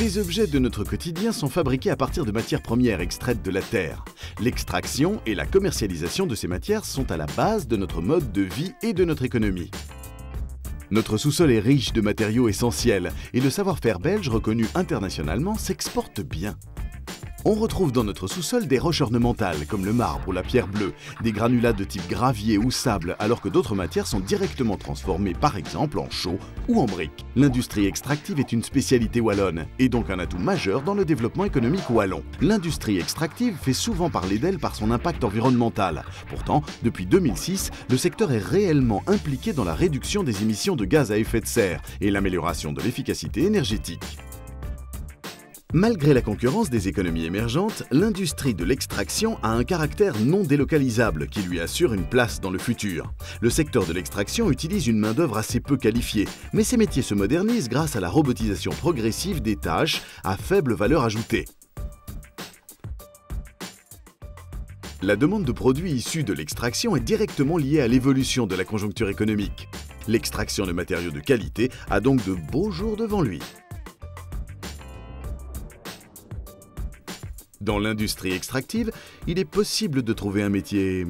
Les objets de notre quotidien sont fabriqués à partir de matières premières extraites de la Terre. L'extraction et la commercialisation de ces matières sont à la base de notre mode de vie et de notre économie. Notre sous-sol est riche de matériaux essentiels et le savoir-faire belge reconnu internationalement s'exporte bien. On retrouve dans notre sous-sol des roches ornementales comme le marbre ou la pierre bleue, des granulats de type gravier ou sable, alors que d'autres matières sont directement transformées par exemple en chaux ou en briques. L'industrie extractive est une spécialité wallonne et donc un atout majeur dans le développement économique wallon. L'industrie extractive fait souvent parler d'elle par son impact environnemental. Pourtant, depuis 2006, le secteur est réellement impliqué dans la réduction des émissions de gaz à effet de serre et l'amélioration de l'efficacité énergétique. Malgré la concurrence des économies émergentes, l'industrie de l'extraction a un caractère non délocalisable qui lui assure une place dans le futur. Le secteur de l'extraction utilise une main-d'œuvre assez peu qualifiée, mais ces métiers se modernisent grâce à la robotisation progressive des tâches à faible valeur ajoutée. La demande de produits issus de l'extraction est directement liée à l'évolution de la conjoncture économique. L'extraction de matériaux de qualité a donc de beaux jours devant lui. Dans l'industrie extractive, il est possible de trouver un métier